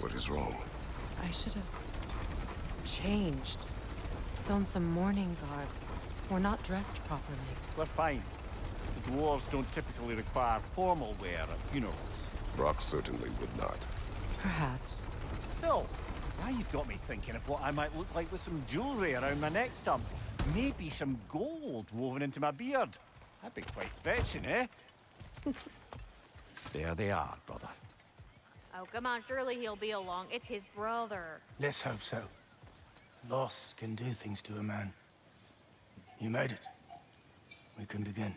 What is wrong? I should have... changed. Sewn some mourning garb. We're not dressed properly. We're fine. The dwarves don't typically require formal wear at funerals. Brok certainly would not. Perhaps. Still, now you've got me thinking of what I might look like with some jewellery around my neck stump. Maybe some gold woven into my beard. That'd be quite fetching, eh? there they are, brother. Oh, come on, surely he'll be along. It's his brother. Let's hope so. Loss can do things to a man. You made it. We can begin.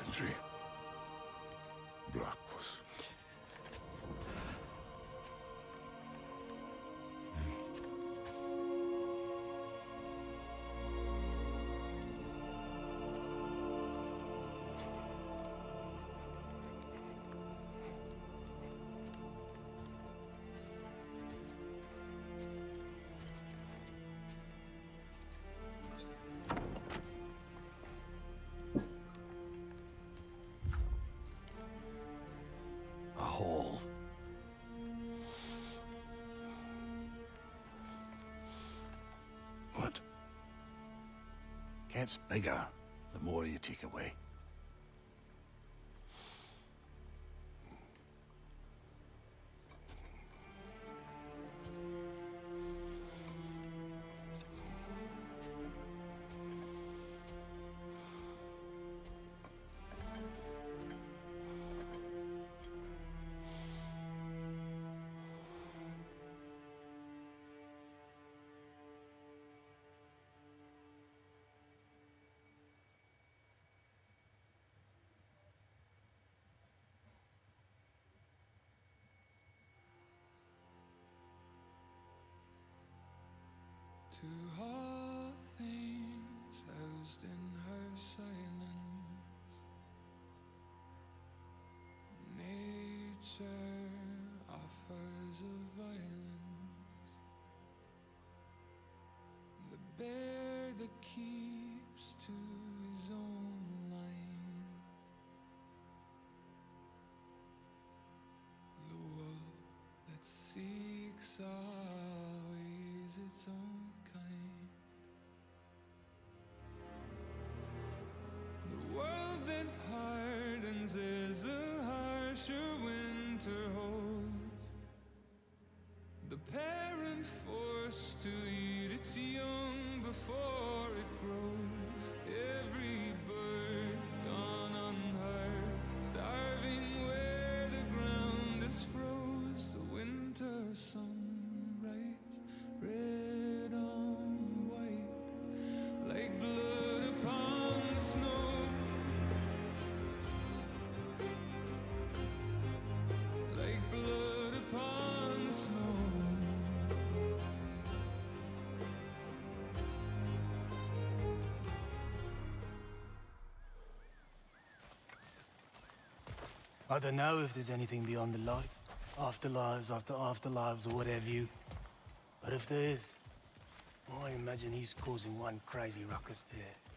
Sindri. Gets bigger the more you take away. Always its own kind. The world that hardens is a harsher winter I don't know if there's anything beyond the light. Afterlives after afterlives or whatever you. But if there is, I imagine he's causing one crazy ruckus there.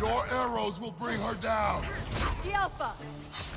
Your arrows will bring her down. Gilfa! Mimir,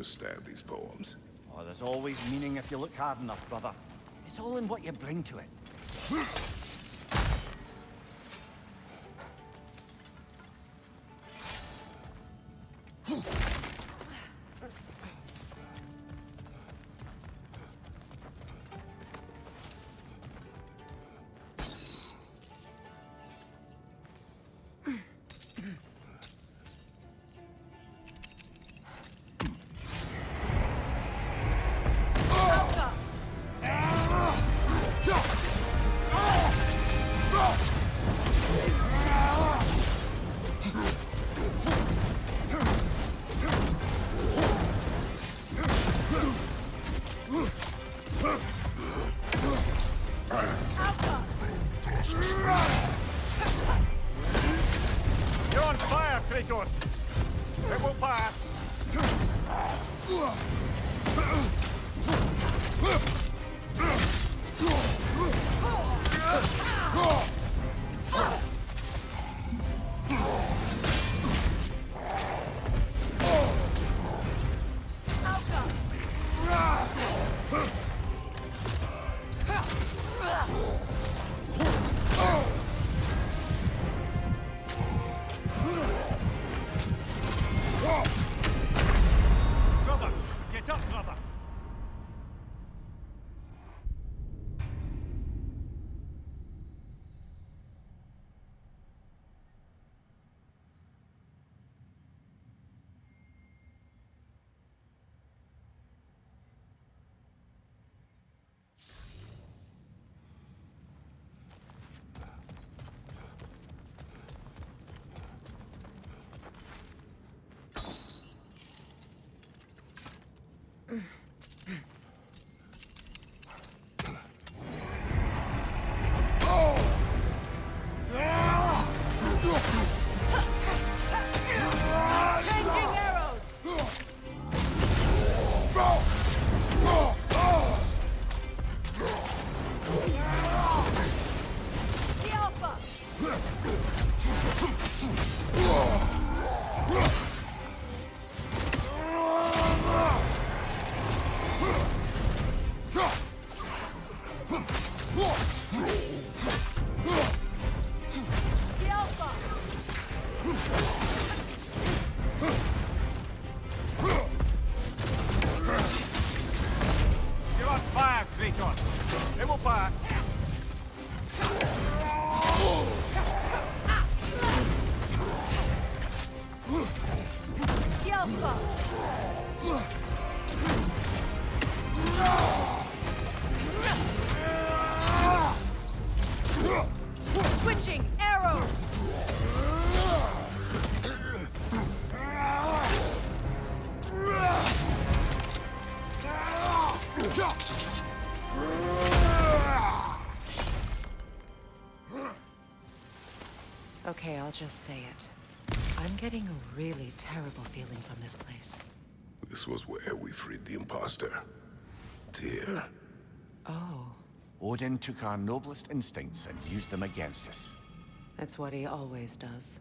understand these poems? Oh, there's always meaning if you look hard enough, brother. It's all in what you bring to it. I'll just say it. I'm getting a really terrible feeling from this place. This was where we freed the imposter. Tyr. Oh, Odin took our noblest instincts and used them against us. that's what he always does.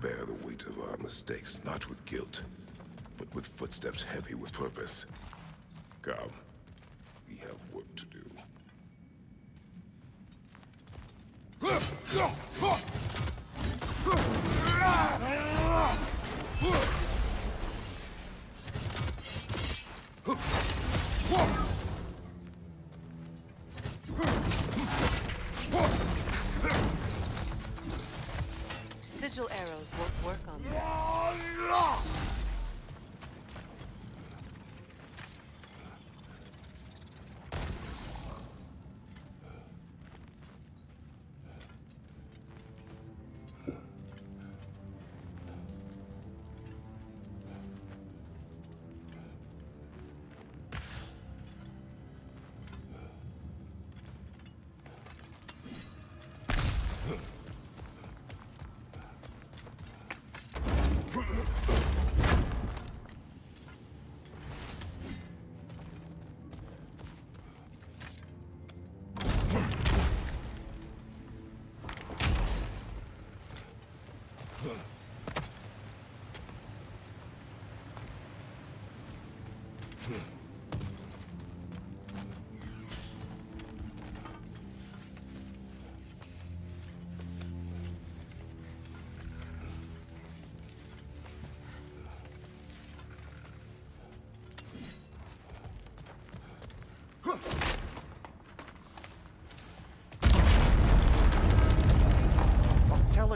Bear the weight of our mistakes, not with guilt, but with footsteps heavy with purpose. Come. We have work to do.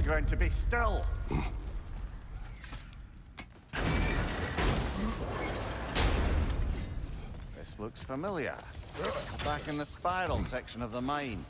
The to be still. this looks familiar. Back in the spiral section of the mine.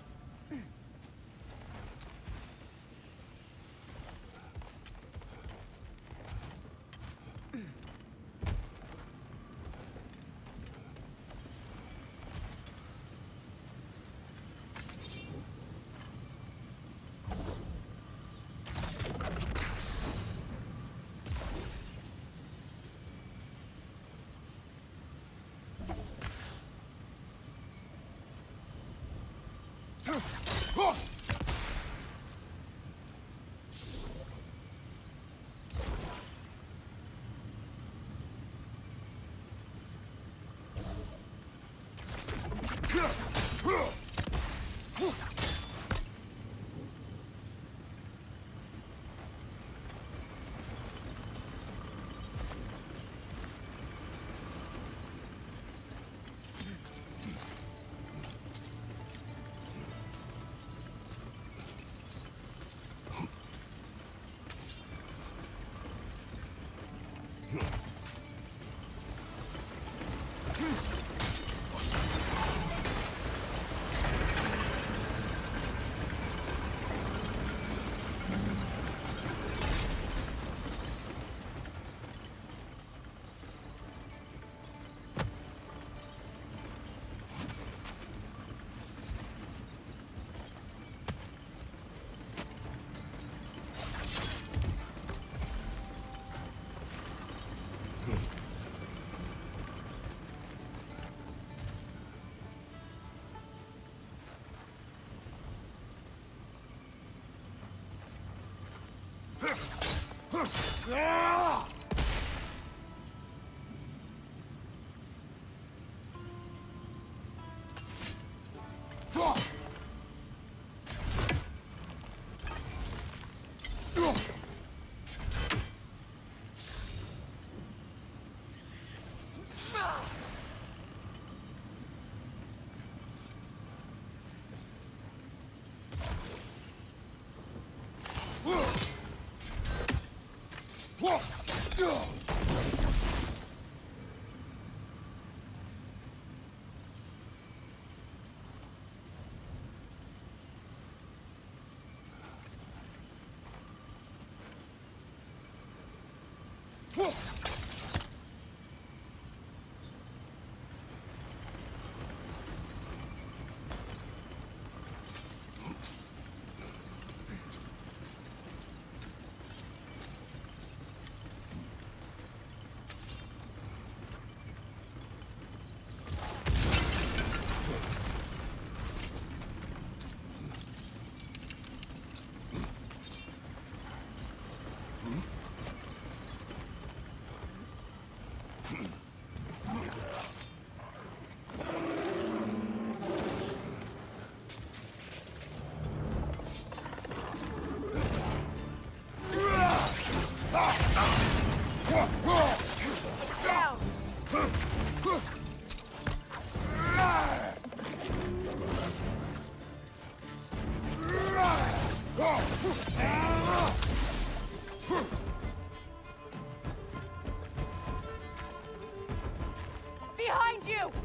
Yeah! 훅!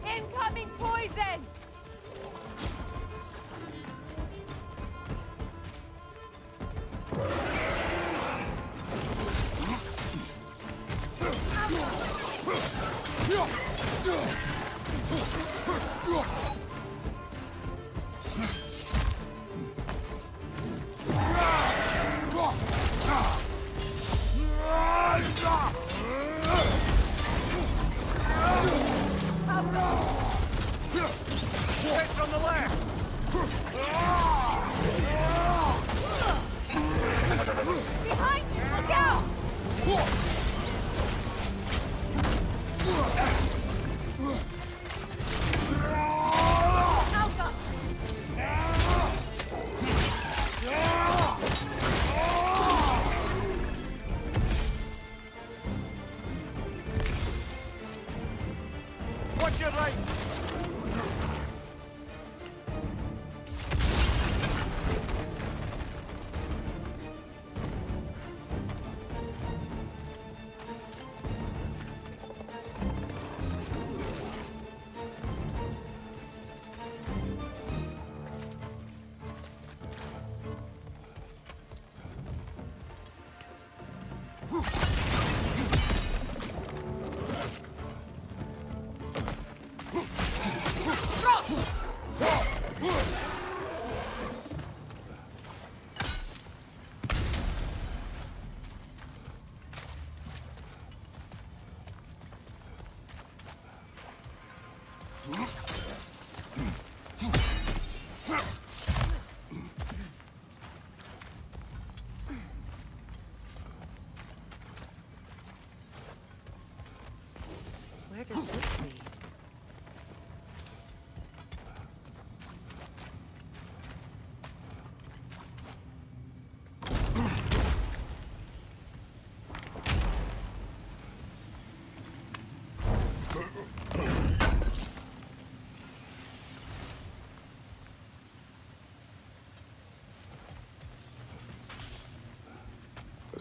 Incoming poison!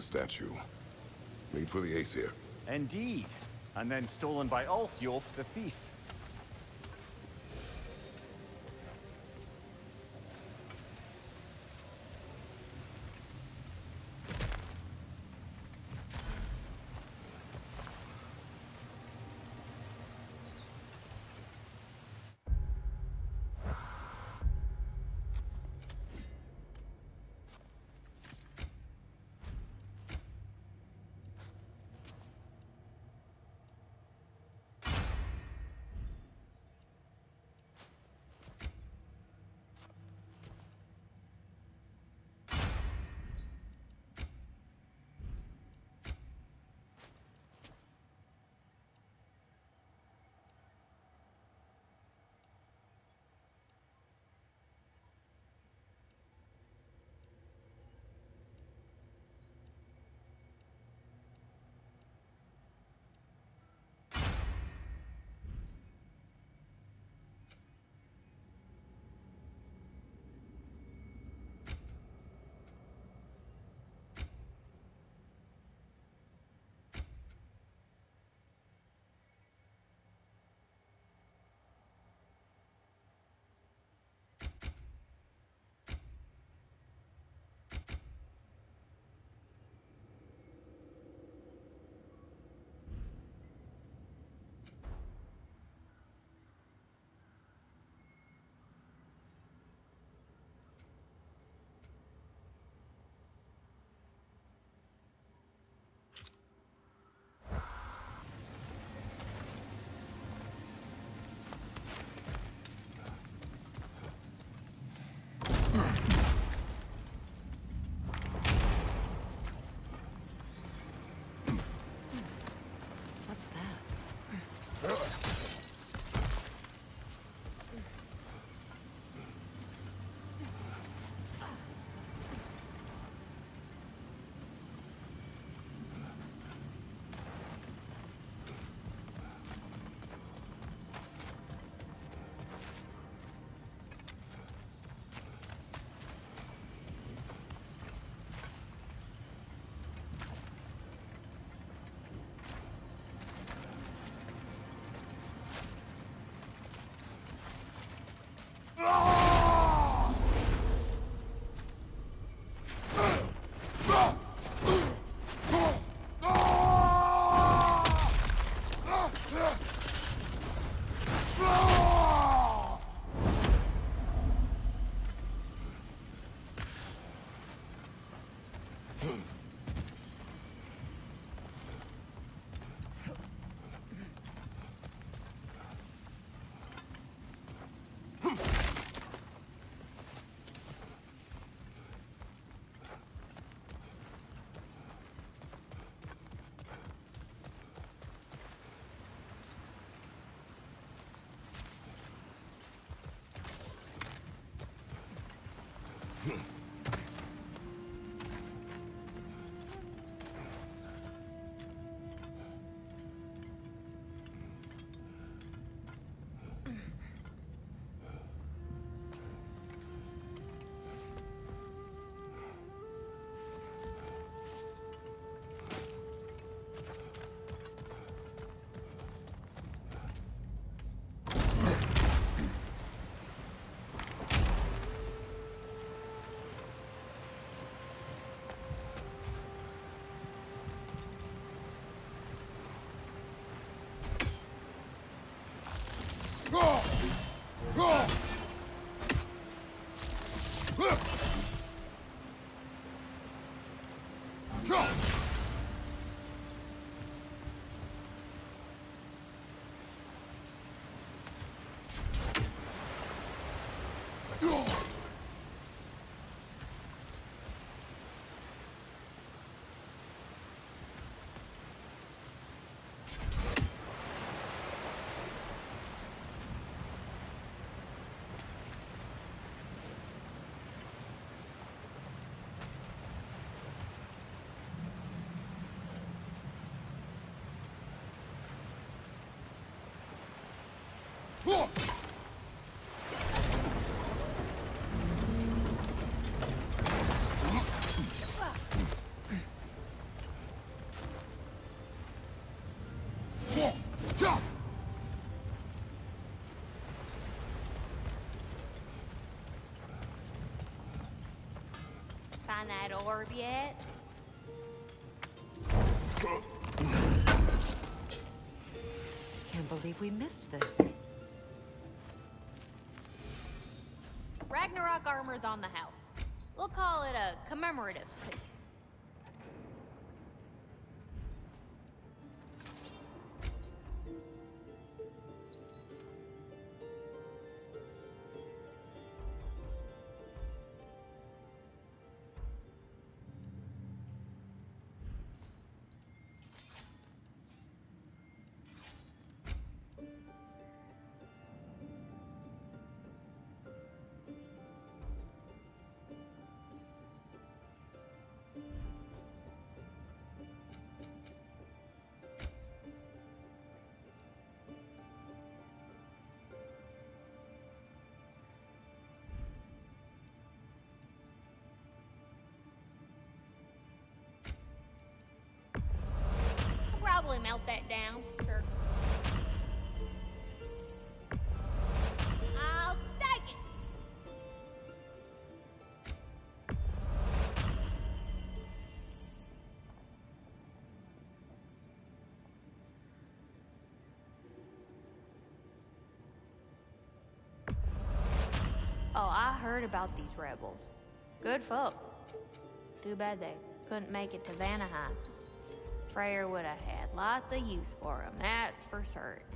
Statue. Made for the Aesir. Indeed. And then stolen by Ulfjolf the thief. Find that orb yet? Can't believe we missed this. Armor's on the house. We'll call it a commemorative piece. That down. Oh, I heard about these rebels. Good folk. Too bad they couldn't make it to Vanaheim. Freyr would have had lots of use for him, that's for certain.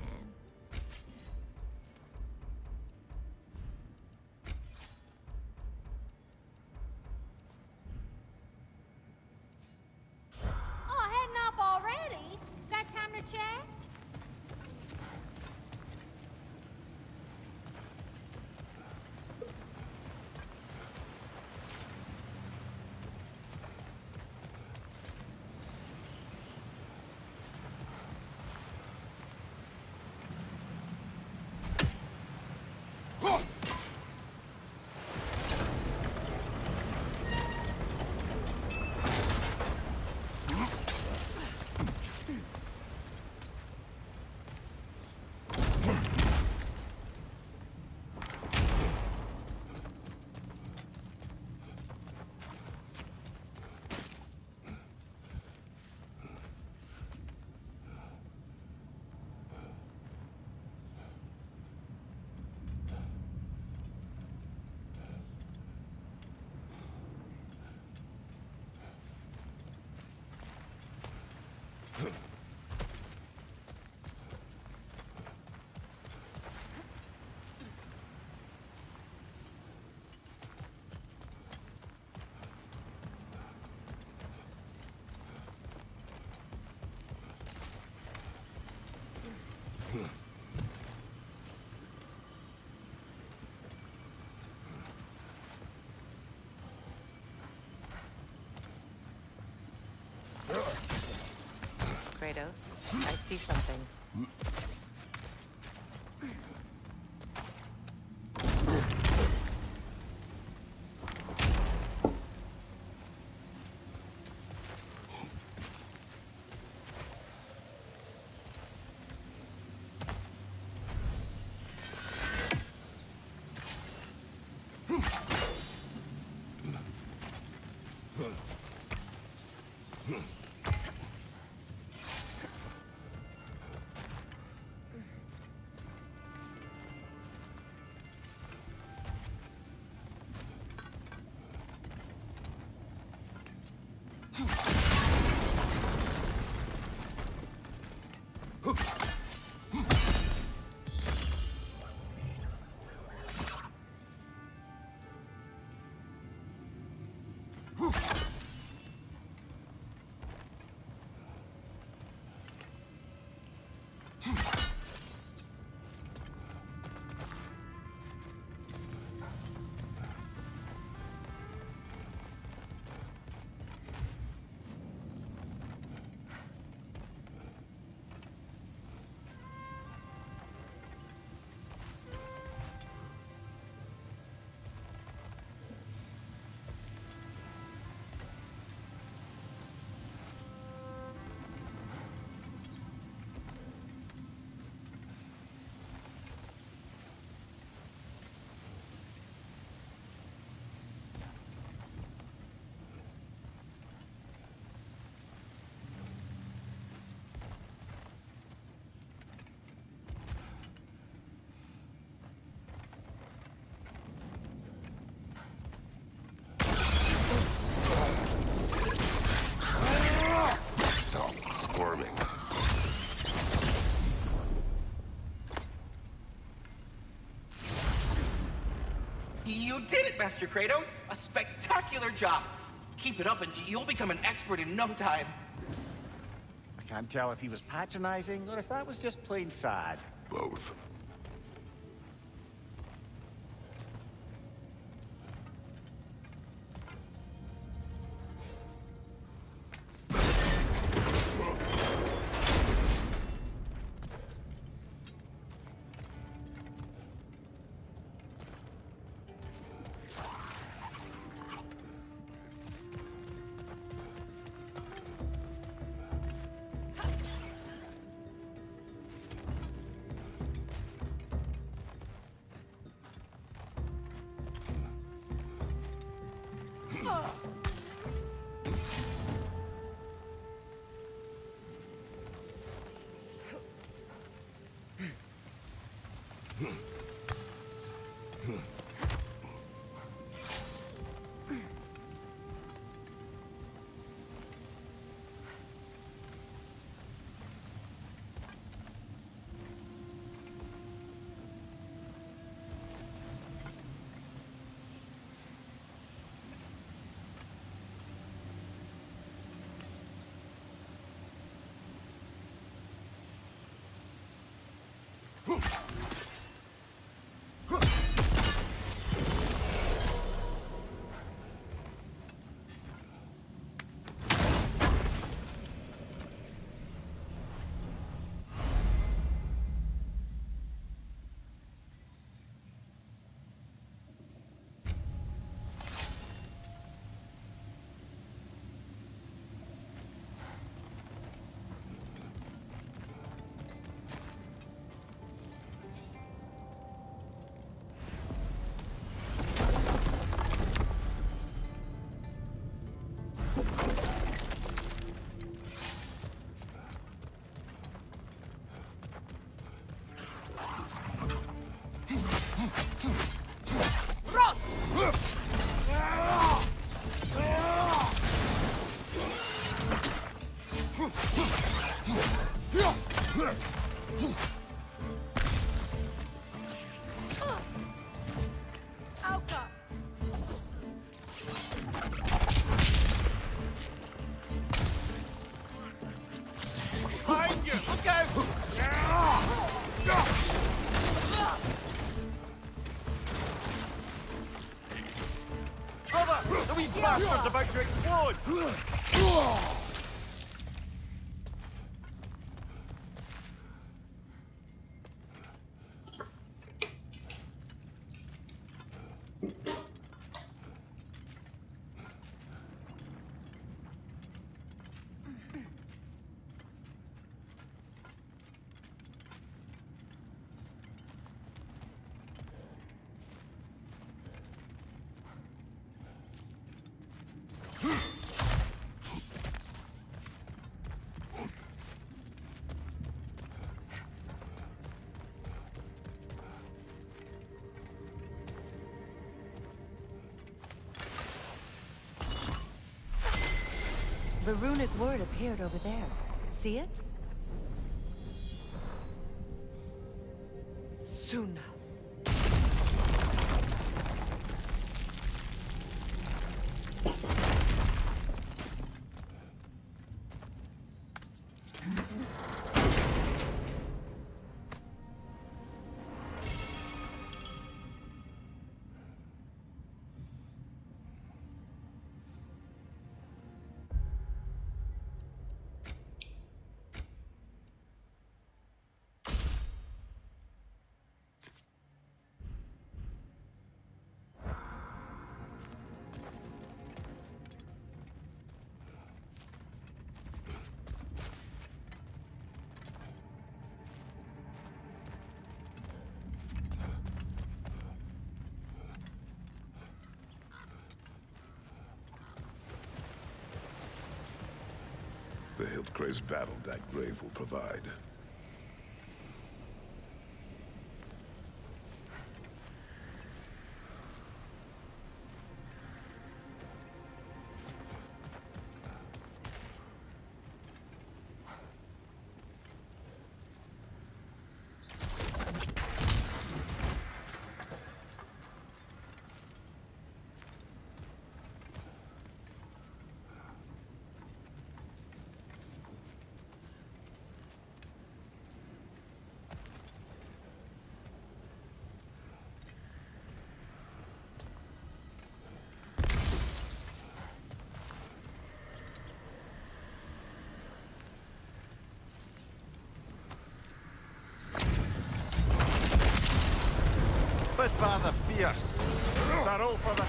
Kratos, I see something. Squirming. You did it, Master Kratos! A spectacular job! Keep it up and you'll become an expert in no time. I can't tell if he was patronizing or if that was just plain sad. Both. About to explode! The runic word appeared over there. See it? Suna. The Hildcrave's battle that grave will provide. Barrel for the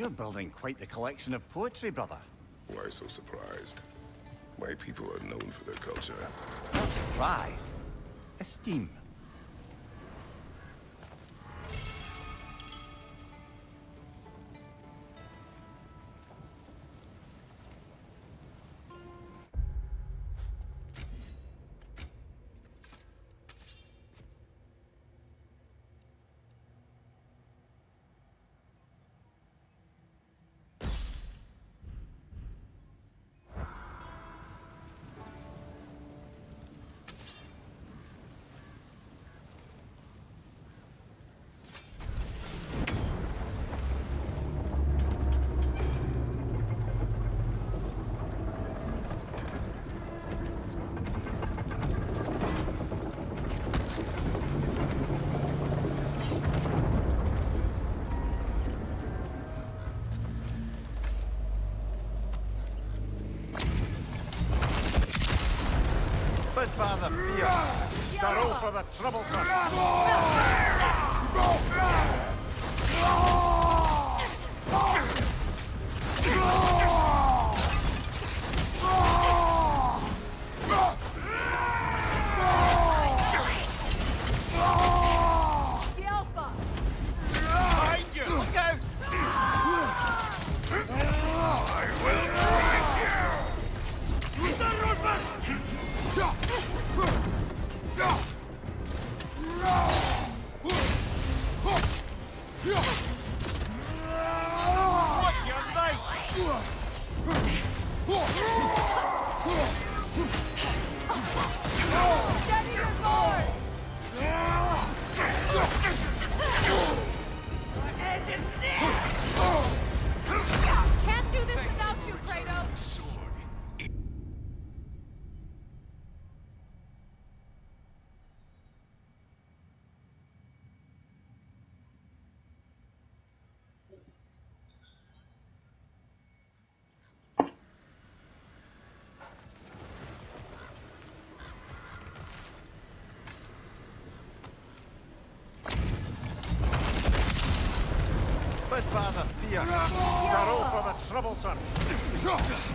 You're building quite the collection of poetry, brother. Why so surprised? My people are known for their culture. Not surprise. Esteem. Starro for Spitfire the fierce. Starro for the troublesome.